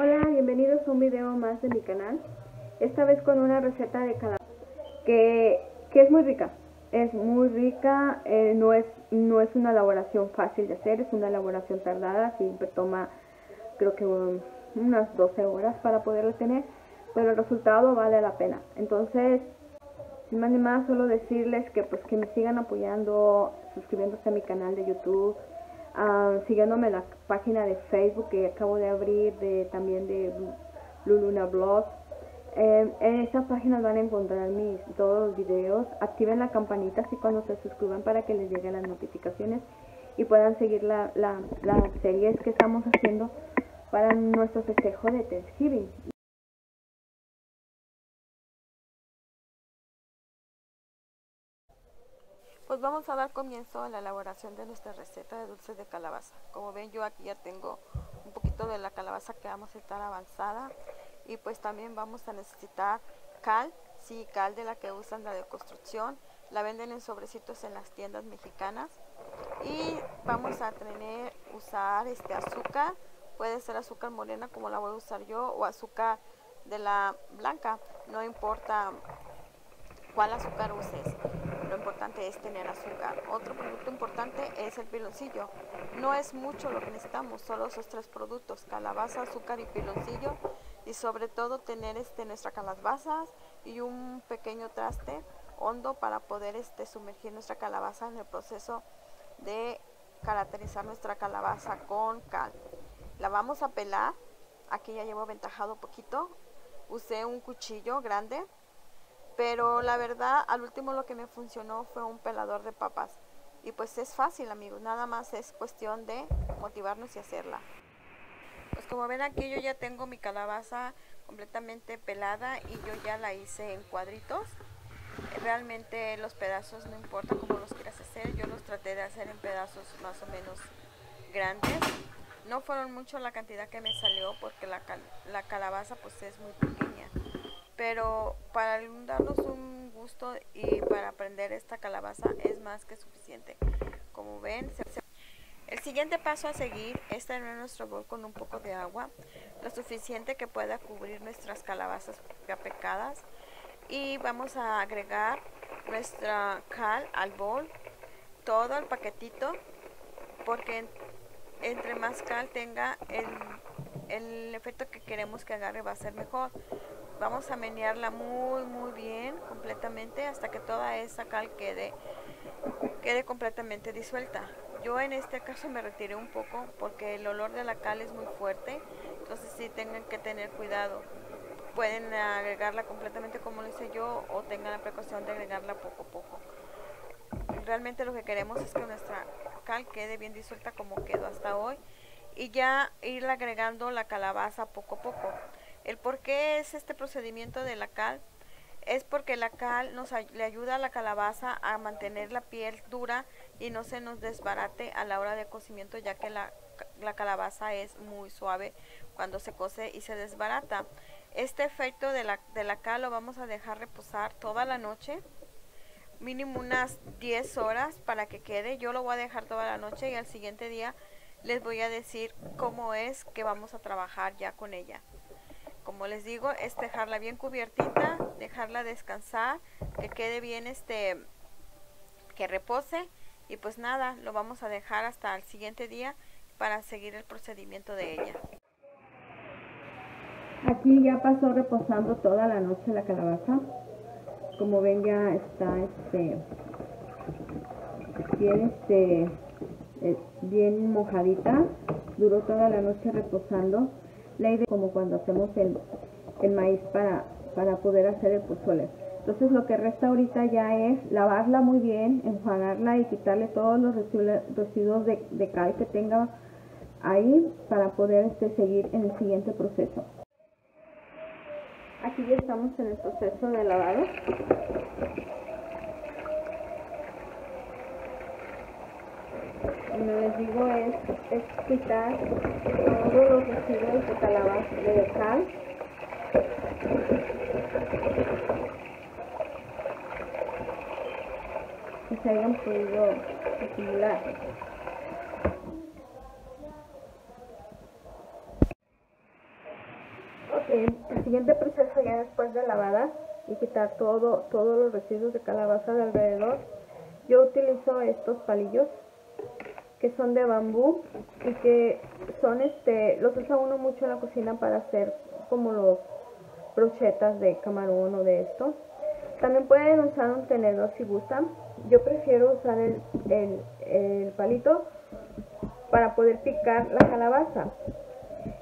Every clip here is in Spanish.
Hola, bienvenidos a un video más de mi canal. Esta vez con una receta de calabaza que, que es muy rica. Es muy rica, eh, no, es, no es una elaboración fácil de hacer, es una elaboración tardada, siempre toma creo que unas 12 horas para poderlo tener, pero el resultado vale la pena. Entonces, sin más ni más, solo decirles que pues que me sigan apoyando, suscribiéndose a mi canal de YouTube, uh, siguiéndome la página de Facebook que acabo de abrir, de también de Luluna Blog. Eh, en esta página van a encontrar mis todos los videos. Activen la campanita así cuando se suscriban para que les lleguen las notificaciones y puedan seguir la, la, las series que estamos haciendo para nuestro festejo de Thanksgiving. Pues vamos a dar comienzo a la elaboración de nuestra receta de dulces de calabaza. Como ven yo aquí ya tengo un poquito de la calabaza que vamos a estar avanzada. Y pues también vamos a necesitar cal, sí, cal de la que usan la de construcción, la venden en sobrecitos en las tiendas mexicanas. Y vamos a tener, usar este azúcar, puede ser azúcar morena como la voy a usar yo o azúcar de la blanca, no importa cuál azúcar uses importante es tener azúcar. Otro producto importante es el piloncillo. No es mucho lo que necesitamos, solo esos tres productos, calabaza, azúcar y piloncillo. Y sobre todo tener este, nuestras calabazas y un pequeño traste hondo para poder este, sumergir nuestra calabaza en el proceso de caracterizar nuestra calabaza con cal. La vamos a pelar. Aquí ya llevo aventajado poquito. Usé un cuchillo grande pero la verdad, al último lo que me funcionó fue un pelador de papas. Y pues es fácil, amigos. Nada más es cuestión de motivarnos y hacerla. Pues como ven aquí yo ya tengo mi calabaza completamente pelada y yo ya la hice en cuadritos. Realmente los pedazos no importa cómo los quieras hacer. Yo los traté de hacer en pedazos más o menos grandes. No fueron mucho la cantidad que me salió porque la, la calabaza pues es muy pequeña pero para darnos un gusto y para aprender esta calabaza es más que suficiente. Como ven, el siguiente paso a seguir es tener nuestro bol con un poco de agua, lo suficiente que pueda cubrir nuestras calabazas pecadas y vamos a agregar nuestra cal al bol, todo el paquetito, porque entre más cal tenga el, el efecto que queremos que agarre va a ser mejor. Vamos a menearla muy muy bien completamente hasta que toda esa cal quede, quede completamente disuelta. Yo en este caso me retiré un poco porque el olor de la cal es muy fuerte, entonces sí tengan que tener cuidado. Pueden agregarla completamente como lo hice yo o tengan la precaución de agregarla poco a poco. Realmente lo que queremos es que nuestra cal quede bien disuelta como quedó hasta hoy y ya ir agregando la calabaza poco a poco. El por qué es este procedimiento de la cal es porque la cal nos le ayuda a la calabaza a mantener la piel dura y no se nos desbarate a la hora de cocimiento ya que la, la calabaza es muy suave cuando se cose y se desbarata. Este efecto de la, de la cal lo vamos a dejar reposar toda la noche, mínimo unas 10 horas para que quede. Yo lo voy a dejar toda la noche y al siguiente día les voy a decir cómo es que vamos a trabajar ya con ella como les digo, es dejarla bien cubiertita, dejarla descansar, que quede bien este, que repose y pues nada, lo vamos a dejar hasta el siguiente día para seguir el procedimiento de ella. Aquí ya pasó reposando toda la noche la calabaza. Como ven ya está este bien este eh, bien mojadita. Duró toda la noche reposando la idea como cuando hacemos el, el maíz para, para poder hacer el pozole. Entonces lo que resta ahorita ya es lavarla muy bien, enjuagarla y quitarle todos los residuos de, de cal que tenga ahí para poder este, seguir en el siguiente proceso. Aquí ya estamos en el proceso de lavado. Como les digo es, quitar todos los residuos de calabaza de cal que se hayan podido acumular. el siguiente proceso ya después de lavada y quitar todo, todos los residuos de calabaza de alrededor, yo utilizo estos palillos que son de bambú y que son este, los usa uno mucho en la cocina para hacer como los brochetas de camarón o de esto. También pueden usar un tenedor si gustan. Yo prefiero usar el, el, palito para poder picar la calabaza.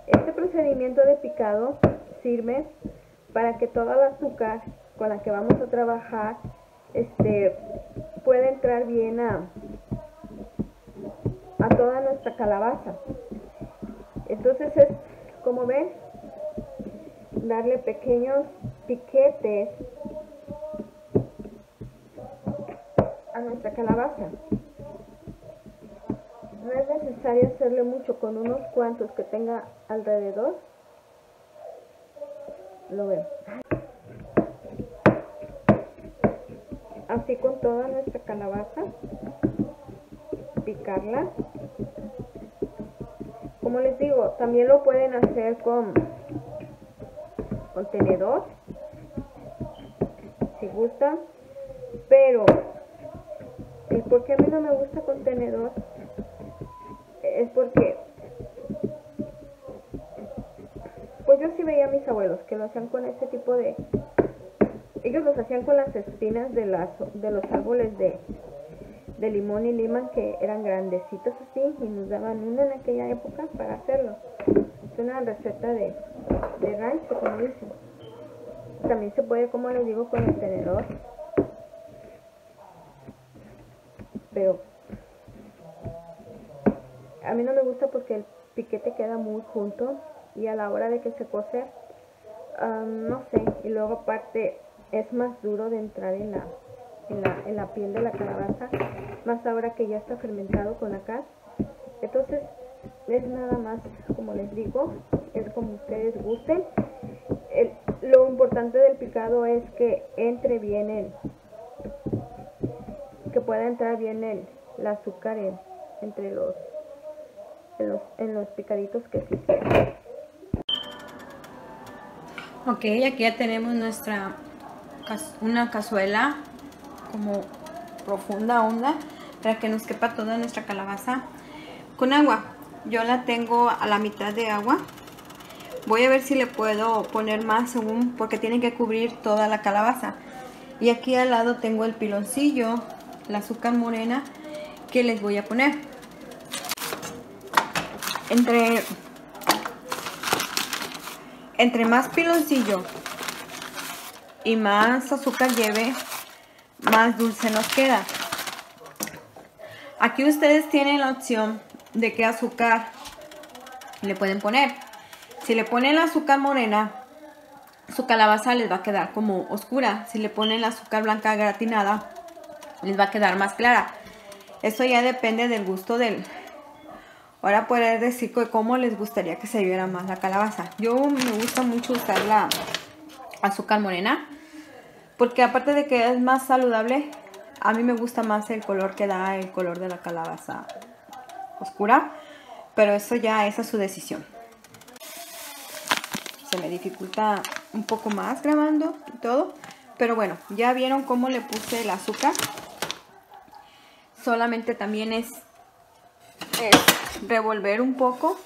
Este procedimiento de picado sirve para que toda el azúcar con la que vamos a trabajar este, pueda entrar bien a, a toda nuestra calabaza. Entonces es, como ven, darle pequeños piquetes a nuestra calabaza. No es necesario hacerle mucho con unos cuantos que tenga alrededor. Lo veo. Así con toda nuestra calabaza. Picarla. Como les digo, también lo pueden hacer con contenedor si gustan pero el por qué a mí no me gusta contenedor es porque pues yo sí veía a mis abuelos que lo hacían con este tipo de ellos los hacían con las espinas de las de los árboles de, de limón y lima que eran grandecitos así y nos daban una en aquella época para hacerlo es una receta de de rancho, como dicen. También se puede, como les digo, con el tenedor. Pero a mí no me gusta porque el piquete queda muy junto y a la hora de que se cose, no sé, y luego aparte es más duro de entrar en la, en la, en la piel de la calabaza, más ahora que ya está fermentado con acá. Entonces es nada más, como les digo, es como ustedes gusten. lo importante del picado es que entre bien el, que pueda entrar bien el, el azúcar entre los en, los en los picaditos que se hicieron. Ok, aquí ya tenemos nuestra una cazuela como profunda, honda, para que nos quepa toda nuestra calabaza con agua. Yo la tengo a la mitad de agua. Voy a ver si le puedo poner más según porque tiene que cubrir toda la calabaza. Y aquí al lado tengo el piloncillo la azúcar morena que les voy a poner. Entre entre más piloncillo y más azúcar lleve más dulce nos queda aquí ustedes tienen la opción de qué azúcar le pueden poner. Si le ponen azúcar morena, su calabaza les va a quedar como oscura. Si le ponen azúcar blanca gratinada, les va a quedar más clara. Eso ya depende del gusto del... Ahora poder decir cómo les gustaría que se viera más la calabaza. Yo me gusta mucho usar la azúcar morena. Porque aparte de que es más saludable, a mí me gusta más el color que da el color de la calabaza oscura, pero eso ya es a su decisión. Se me dificulta un poco más grabando y todo, pero bueno, ya vieron cómo le puse el azúcar. Solamente también es, es revolver un poco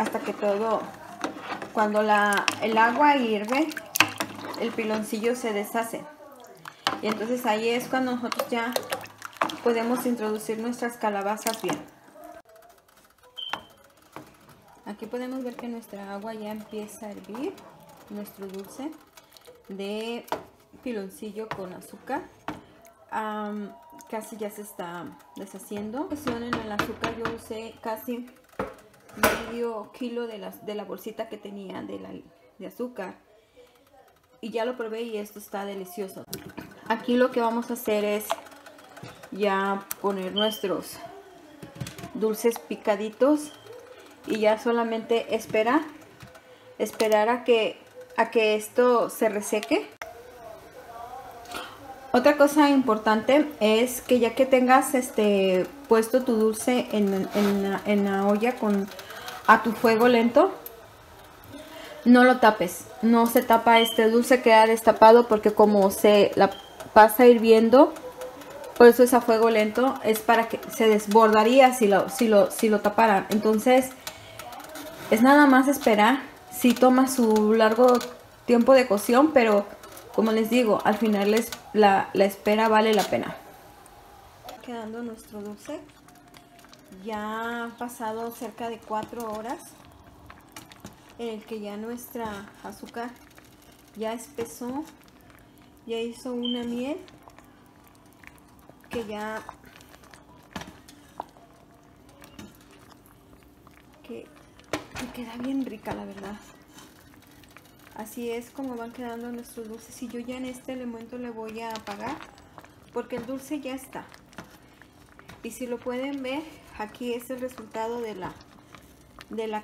hasta que todo cuando la, el agua hirve, el piloncillo se deshace. Y entonces ahí es cuando nosotros ya podemos introducir nuestras calabazas bien. Aquí podemos ver que nuestra agua ya empieza a hervir, nuestro dulce de piloncillo con azúcar. casi ya se está deshaciendo. En el azúcar yo usé casi medio kilo de la, de la bolsita que tenía de, la, de azúcar. Y ya lo probé y esto está delicioso. Aquí lo que vamos a hacer es ya poner nuestros dulces picaditos y ya solamente esperar esperar a que a que esto se reseque Otra cosa importante es que ya que tengas este puesto tu dulce en, en, la, olla con a tu fuego lento, no lo tapes. No se tapa este dulce, queda destapado porque como se la pasa hirviendo, por eso es a fuego lento, es para que se desbordaría si lo, si lo, si lo taparan. Entonces, es nada más esperar. Si toma su largo tiempo de cocción, pero como les digo, al final la, espera vale la pena. Quedando nuestro dulce. Ya han pasado cerca de 4 horas en el que ya nuestra azúcar ya espesó, ya hizo una miel que ya que queda bien rica la verdad. Así es como van quedando nuestros dulces. Y yo ya en este elemento le voy a apagar porque el dulce ya está. Y si lo pueden ver, aquí es el resultado de la, de la.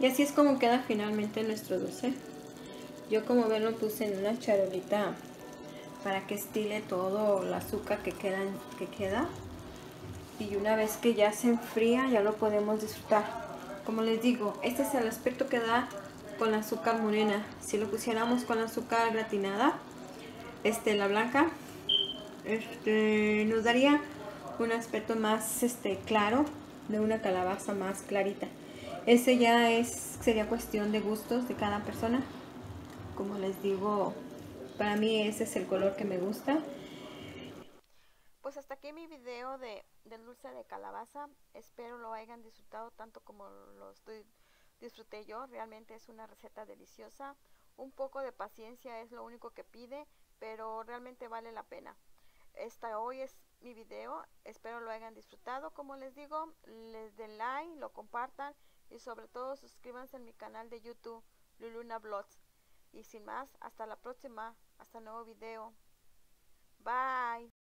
Y así es como queda finalmente nuestro dulce. Yo como ven lo puse en una charolita para que estile todo el azúcar que queda, que queda. Y una vez que ya se enfría ya lo podemos disfrutar. Como les digo, este es el aspecto que da con azúcar morena. Si lo pusiéramos con azúcar gratinada, este, la blanca, este, nos daría un aspecto más este, claro de una calabaza más clarita. Ese ya es, sería cuestión de gustos de cada persona. Como les digo, para mí ese es el color que me gusta. Pues hasta aquí mi video de, del dulce de calabaza. Espero lo hayan disfrutado tanto como lo estoy disfruté yo. Realmente es una receta deliciosa. Un poco de paciencia es lo único que pide, pero realmente vale la pena. Esta hoy es mi video. Espero lo hayan disfrutado. Como les digo, les den like, lo compartan y sobre todo suscríbanse a mi canal de YouTube, Luluna Blogs. Y sin más, hasta la próxima. Hasta nuevo video. Bye.